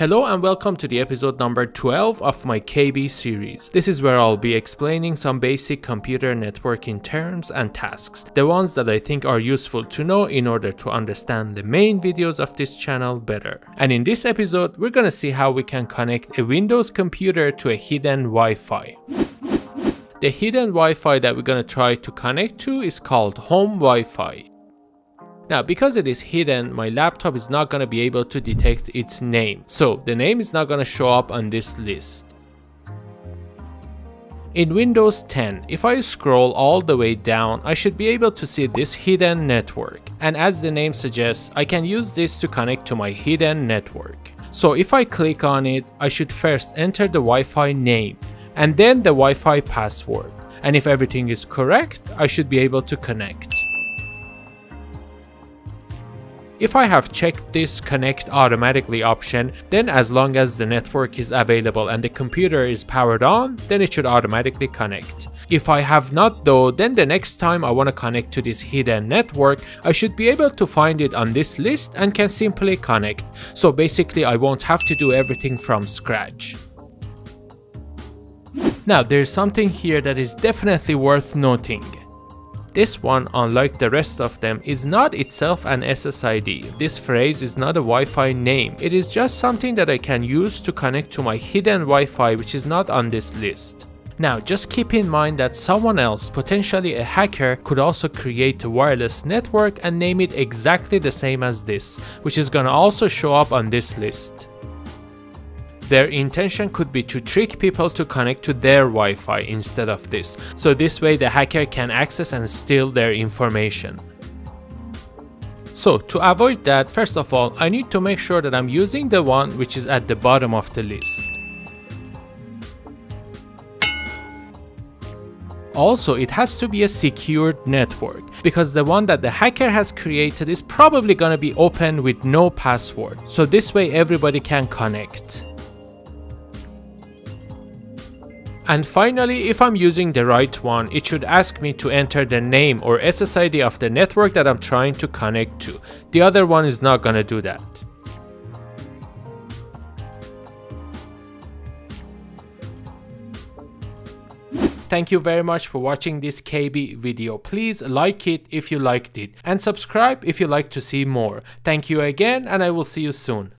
Hello and welcome to the episode number 12 of my KB series. This is where I'll be explaining some basic computer networking terms and tasks, the ones that I think are useful to know in order to understand the main videos of this channel better. And in this episode, we're gonna see how we can connect a Windows computer to a hidden Wi-Fi. The hidden Wi-Fi that we're gonna try to connect to is called Home Wi-Fi. Now, because it is hidden, my laptop is not going to be able to detect its name. So the name is not going to show up on this list. In Windows 10, if I scroll all the way down, I should be able to see this hidden network. And as the name suggests, I can use this to connect to my hidden network. So if I click on it, I should first enter the Wi-Fi name and then the Wi-Fi password. And if everything is correct, I should be able to connect. If I have checked this connect automatically option, then as long as the network is available and the computer is powered on, then it should automatically connect. If I have not though, then the next time I want to connect to this hidden network, I should be able to find it on this list and can simply connect. So basically I won't have to do everything from scratch. Now there's something here that is definitely worth noting. This one, unlike the rest of them, is not itself an SSID. This phrase is not a Wi-Fi name. It is just something that I can use to connect to my hidden Wi-Fi which is not on this list. Now just keep in mind that someone else, potentially a hacker, could also create a wireless network and name it exactly the same as this, which is gonna also show up on this list. Their intention could be to trick people to connect to their Wi-Fi instead of this, so this way the hacker can access and steal their information. So to avoid that, first of all, I need to make sure that I'm using the one which is at the bottom of the list. Also, it has to be a secured network because the one that the hacker has created is probably gonna be open with no password. So this way everybody can connect. And finally, if I'm using the right one, it should ask me to enter the name or SSID of the network that I'm trying to connect to. The other one is not gonna do that. Thank you very much for watching this KB video. Please like it if you liked it and subscribe if you like to see more. Thank you again and I will see you soon.